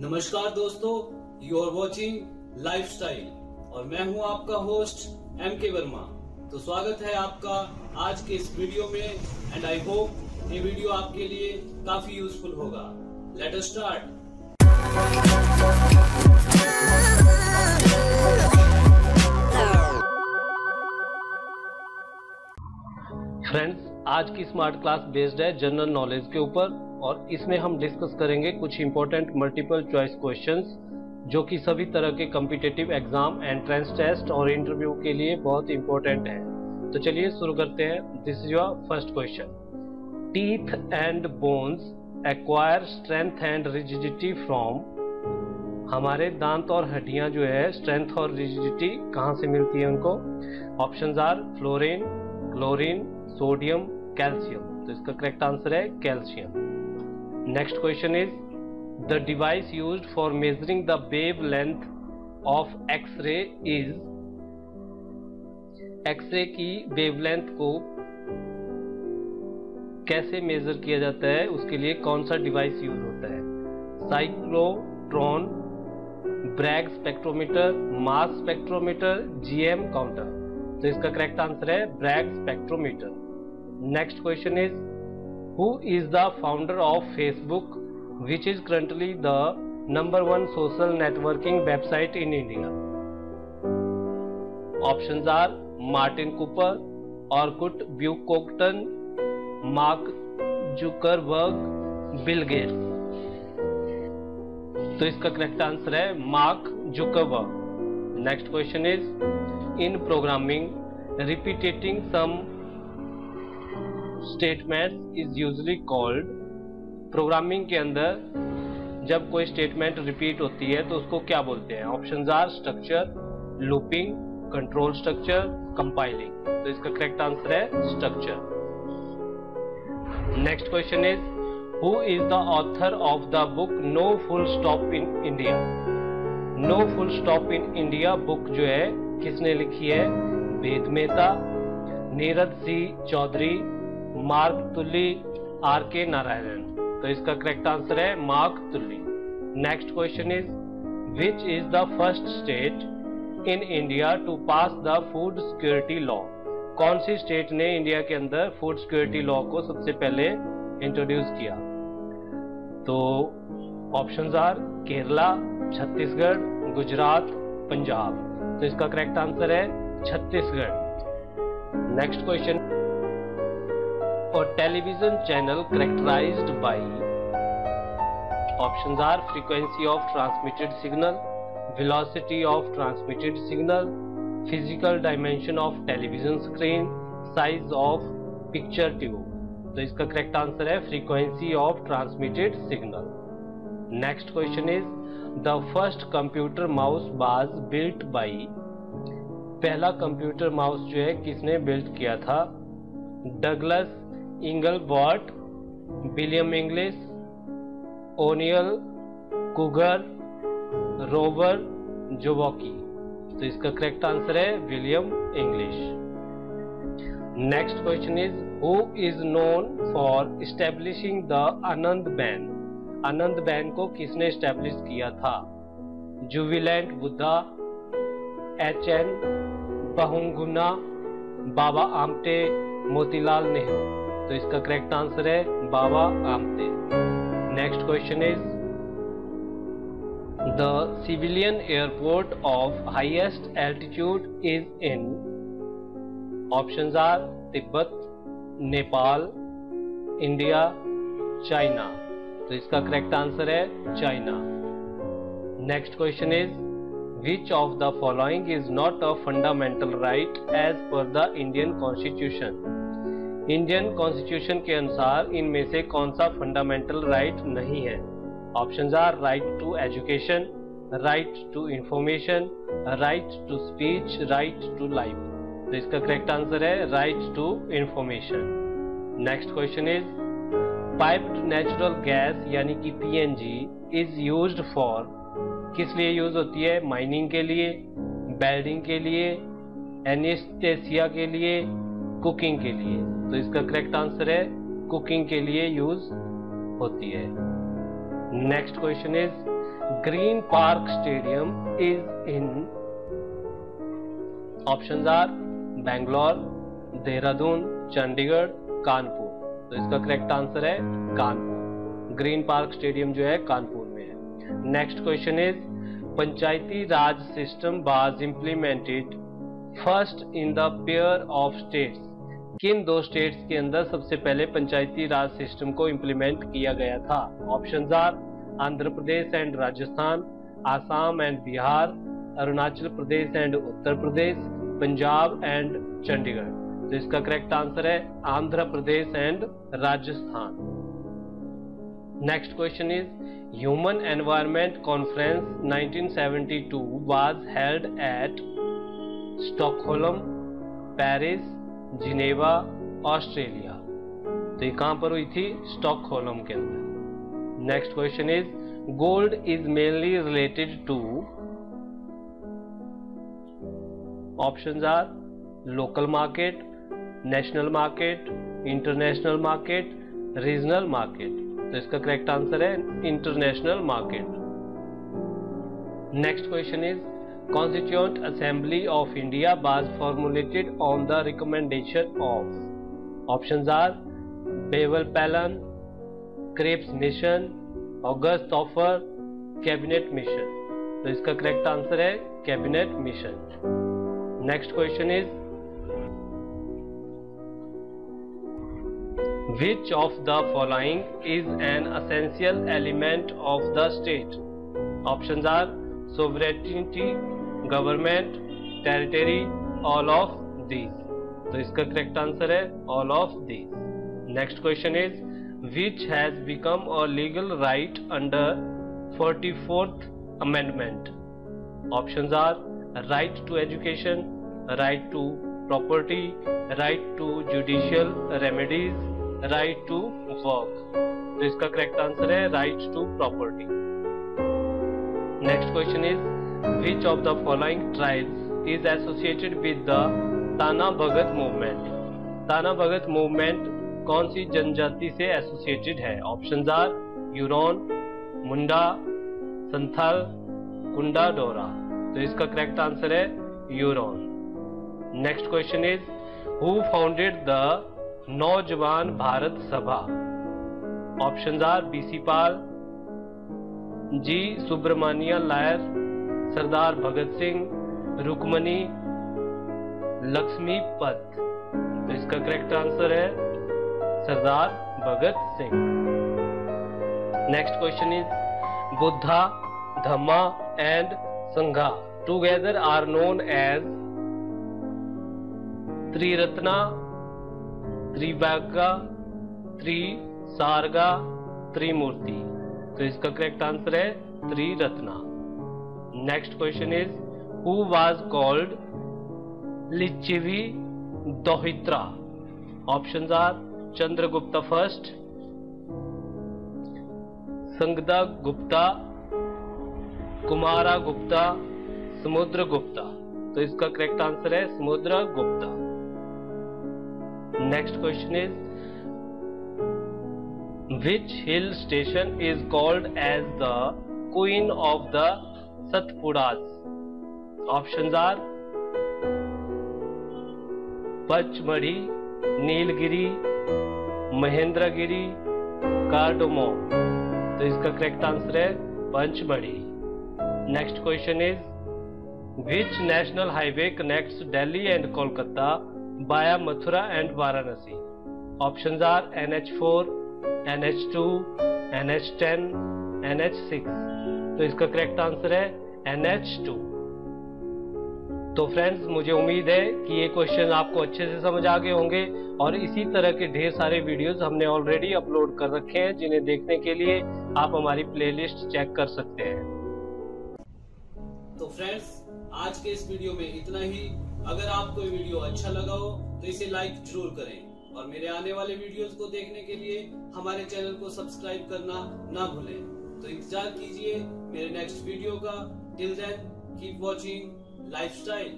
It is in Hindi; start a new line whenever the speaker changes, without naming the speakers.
नमस्कार दोस्तों यू आर वॉचिंग लाइफस्टाइल और मैं हूँ आपका होस्ट एम के वर्मा तो स्वागत है आपका आज के इस वीडियो में एंड आई होप ये वीडियो आपके लिए काफ़ी यूजफुल होगा। लेट अस स्टार्ट
फ्रेंड्स आज की स्मार्ट क्लास बेस्ड है जनरल नॉलेज के ऊपर और इसमें हम डिस्कस करेंगे कुछ इंपॉर्टेंट मल्टीपल चॉइस क्वेश्चंस जो कि सभी तरह के कम्पिटेटिव एग्ज़ाम एंट्रेंस टेस्ट और इंटरव्यू के लिए बहुत इंपॉर्टेंट है। तो चलिए शुरू करते हैं। This is your first question teeth and bones acquire strength and rigidity from हमारे दांत और हड्डियाँ जो है स्ट्रेंथ और रिजिडिटी कहाँ से मिलती है उनको? Option are fluorine chlorine sodium calcium तो इसका करेक्ट आंसर है calcium next question is the device use for measuring the wave length of x-ray is x-ray की वेवलेंथ को कैसे मेजर किया जाता है, उसके लिए कौन सा डिवाइस यूज़ होता है? Cyclotron Bragg spectrometer mass spectrometer GM counter तो इसका करेक्ट आंसर है Bragg spectrometer next question is who is the founder of Facebook which is currently the number one social networking website in India options are Martin Cooper Orkut Buyukkokten Mark Zuckerberg Bill Gates तो इसका करेक्ट आंसर है Mark Zuckerberg next question is in programming repeating some statement is usually called programming के अंदर। जब कोई स्टेटमेंट रिपीट होती है तो उसको क्या बोलते हैं? Option are structure, looping, control structure, compiling. तो इसका करेक्ट आंसर है structure. Next question is who is the author of the book no full stop in India no full stop in India book जो है, किसने लिखी है? Ved Mehta, Neeraj Singh Chaudhary Mark Tully, are के नारायण तो इसका करेक्ट आंसर है Mark Tully. Next question is which is the first state in India to pass the food security law कौन सी स्टेट ने इंडिया के अंदर फ़ूड सिक्योरिटी लॉ को सबसे पहले इंट्रोड्यूस किया? तो ऑप्शंस आर केरला, छत्तीसगढ़, गुजरात, पंजाब। तो इसका करेक्ट आंसर है Chhattisgarh. Next question or television channel characterized by options are frequency of transmitted signal velocity of transmitted signal physical dimension of television screen size of picture tube तो इसका करेक्ट आंसर है frequency of transmitted signal next question is the first computer mouse was built by पहला कंप्यूटर माउस जो है किसने बिल्ट किया था Douglas Engelbart William English O'Neil Cougar Robert Zawacki तो इसका करेक्ट आंसर है William English next question is who is known for establishing the Anandwan Anandwan को किसने स्टेब्लिश किया था? जुविलेंट बुद्धा एच एन बहुगुना बाबा आमटे मोतीलाल नेहरू तो इसका करेक्ट आंसर है Baba Amte next question is the civilian airport of highest altitude is in options are Tibet, Nepal India China तो इसका करेक्ट आंसर है China next question is which of the following is not a fundamental right as per the Indian constitution Indian constitution के अनुसार इनमें से कौन सा फंडामेंटल राइट नहीं है? Option are right to education right to information right to speech right to life तो इसका करेक्ट आंसर है right to information next question is piped natural gas यानी कि पीएनजी इज़ यूज्ड फॉर किस लिए यूज़ होती है? माइनिंग के लिए बेल्डिंग के लिए एनिस्टेसिया के लिए कुकिंग के लिए. तो इसका करेक्ट आंसर है कुकिंग के लिए यूज़ होती है। Next question is Green Park stadium is in options are Bangalore, Dehradun, Chandigarh, Kanpur तो इसका करेक्ट आंसर है कानपुर ग्रीन पार्क स्टेडियम जो है कानपुर में है। Next question is panchayati raj system was implemented first in the pair of states किन दो स्टेट्स के अंदर सबसे पहले पंचायती राज सिस्टम को इंप्लीमेंट किया गया था? Option are Andhra Pradesh and Rajasthan Assam and Bihar Arunachal Pradesh and Uttar Pradesh Punjab and Chandigarh तो इसका करेक्ट आंसर है Andhra Pradesh and Rajasthan next question is human environment conference 1972 was held at Stockholm Paris Geneva, Australia. तो ये कहाँ पर हुई थी? स्टॉकहोलम के अंदर। Next question is gold is mainly related to options are local market national market international market regional market तो इसका करेक्ट आंसर है international market next question is constituent assembly of India was formulated on the recommendation of options are Wavell plan Cripps mission August offer cabinet mission तो इसका करेक्ट आंसर है cabinet mission next question is Which of the following is an essential element of the state? Options are sovereignty, government territory all of these तो इसका करेक्ट आंसर है all of these next question is which has become a legal right under forty fourth amendment option are right to education right to property right to judicial remedies right to work तो इसका करेक्ट आंसर है right to property next question is which of the following tribes is associated with the Tana Bhagat movement ताना भगत मूवमेंट कौन सी जनजाति से एसोसिएटेड है? ऑप्शन आर यूरोन मुंडा संथाल कुंडा डोरा तो इसका करेक्ट आंसर है Oraon next question is who founded the Naujawan Bharat Sabha option are BC Pal G Subramania Iyer Sardar Bhagat Singh Rukmini Lakshmipathi तो इसका करेक्ट आंसर है Sardar Bhagat Singh. Next question is Buddha, Dhamma and Sangha. Together are known as Triratna, Tribhaga, Trisarga, Trimurti. तो इसका करेक्ट आंसर है Triratna. Next question is who was called Lichchhavi Dauhitra option are Chandragupta first Skanda Gupta Kumara Gupta Samudra Gupta तो इसका करेक्ट आंसर है Samudra Gupta next question is which hill station is called as the queen of the Satpuras. Option are Pachmarhi, Nilgiri, Mahendragiri, cardamom. तो इसका करेक्ट आंसर है Panchmarhi. Next question is which national highway connect Delhi and Kolkata via Mathura and Varanasi option are N H four N H two N H ten N H six तो इसका करेक्ट आंसर है NH2. तो फ्रेंड्स मुझे उम्मीद है कि ये क्वेश्चन आपको अच्छे से समझ आ गए होंगे और इसी तरह के ढेर सारे वीडियोस हमने ऑलरेडी अपलोड कर रखे हैं, जिन्हें देखने के लिए आप हमारी प्लेलिस्ट चेक कर सकते हैं।
तो फ्रेंड्स आज के इस वीडियो में इतना ही। अगर आपको ये वीडियो अच्छा लगा हो तो इसे लाइक ज़रूर करें। और मेरे आने वाले वीडियोस को देखने के लिए हमारे चैनल को सब्सक्राइब करना ना भूलें। तो इंतज़ार कीजिए मेरे नेक्स्ट वीडियो का। Till then keep watching lifestyle